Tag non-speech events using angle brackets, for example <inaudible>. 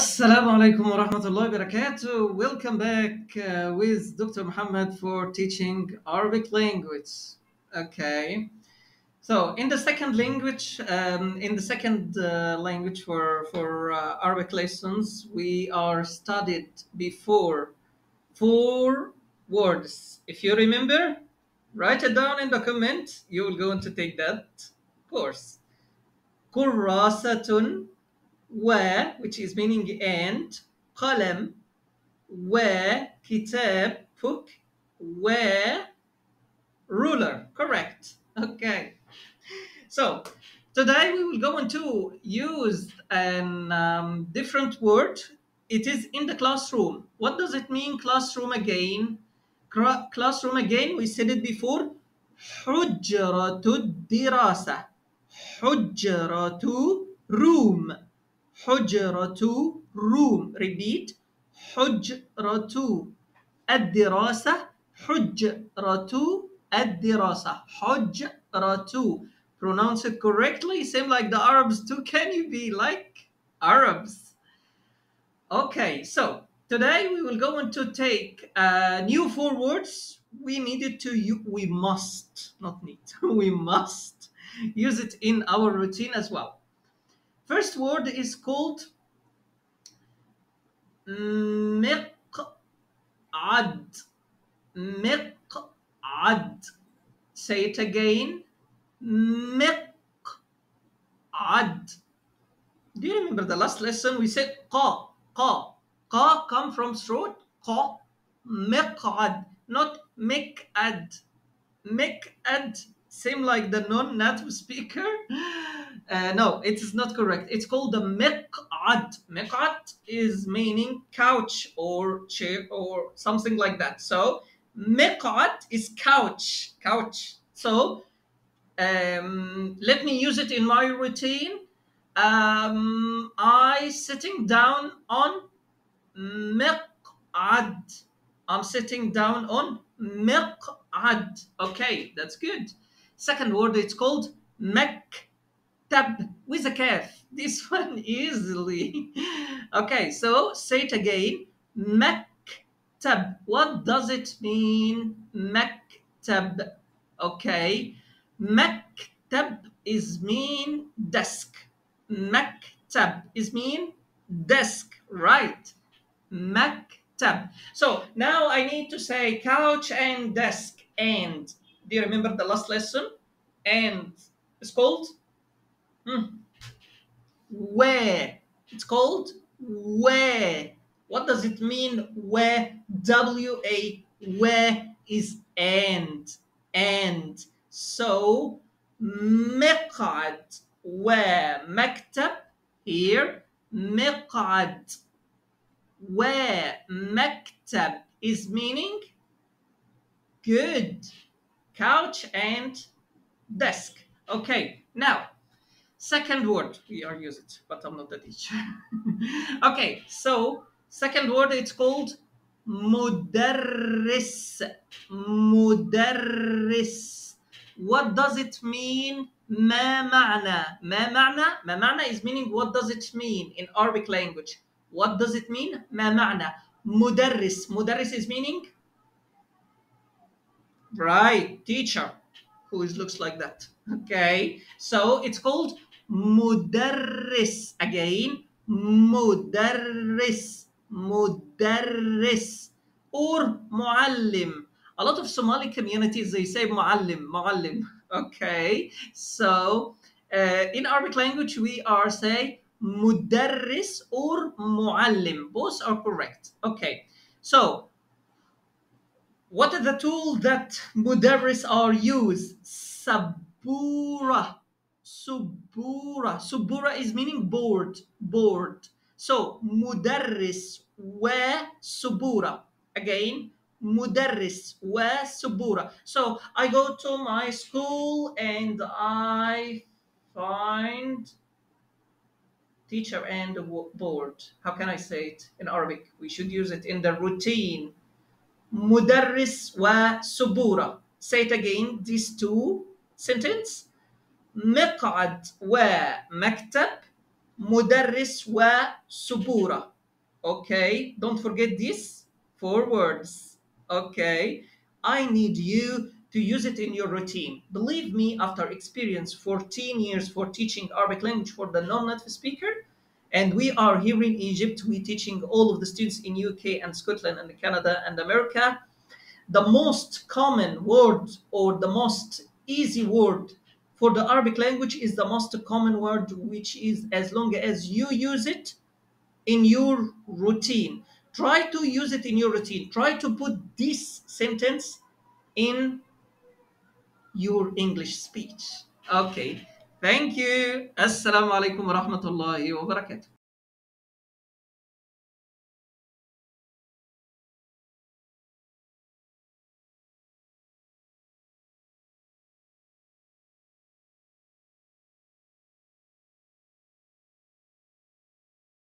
Assalamu alaikum wa rahmatullahi wa barakatuh. Welcome back uh, with Dr. Muhammad for teaching Arabic language. Okay. So in the second language, um, in the second uh, language for, for uh, Arabic lessons, we are studied before four words. If you remember, write it down in the comment. You will go on to take that course. Kurasatun و which is meaning and قلم وكتاب book و ruler correct okay so today we will go into use an um, different word it is in the classroom what does it mean classroom again Cra- classroom again we said it before حجرة الدراسة حجرة room حجرة room repeat حجرة الدراسة حجرة الدراسة حجرة pronounce it correctly same like the Arabs too can you be like Arabs okay so today we will go on to take uh, new four words we needed to you we must not need <laughs> we must use it in our routine as well First word is called miqad. Miqad. Say it again. Miqad. Do you remember the last lesson we said qa, qa. Qa come from throat. Qa. Miqad. Not mikad. Mikad same like the non-native speaker. <gasps> Uh, no it is not correct. It's called the miq'ad miq'ad is meaning couch or chair or something like that. So miq'ad is couch. Couch. So um, let me use it in my routine. Um, i sitting down on miq'ad i'm sitting down on miq'ad okay that's good second word it's called maktab with a kaf this <laughs> one easily. Okay so say it again. Maktab what does it mean? Maktab okay. Maktab is mean desk. Maktab is mean desk right? Maktab so now i need to say couch and desk and do you remember the last lesson and it's called hmm, where it's called where what does it mean where w a where is and and so مقعد ومكتب here مقعد ومكتب is meaning good couch and desk okay now second word we are use it but i'm not the teacher <laughs> okay so second word it's called مدرس مدرس what does it mean ما معنى ما معنى ما معنى is meaning what does it mean in Arabic language what does it mean ما معنى مدرس مدرس is meaning right teacher who looks like that. Okay so it's called mudarris again mudarris mudarris or muallim. A lot of somali communities they say muallim muallim <laughs> okay? So uh, in arabic language we are say mudarris or muallim. Both are correct. Okay so what are the tool that mudarris are used? Sabura. Subura. Subura is meaning board. Board. So mudarris wa subura. Again, mudarris wa subura. So I go to my school and I find teacher and board. How can I say it in Arabic? We should use it in the routine. مدرس وسبورة say it again these two sentence مقعد ومكتب مدرس وسبورة Okay, don't forget these four words. Okay, I need you to use it in your routine. Believe me, after experience 14 years for teaching Arabic language for the non-native speaker, and we are here in Egypt, we teaching all of the students in UK and Scotland and Canada and America. The most common word or the most easy word for the Arabic language is the most common word, which is as long as you use it, in your routine. Try to use it in your routine. Try to put this sentence in your English speech. Okay. Thank you. Assalamu alaikum wa rahmatullahi wa barakatuh.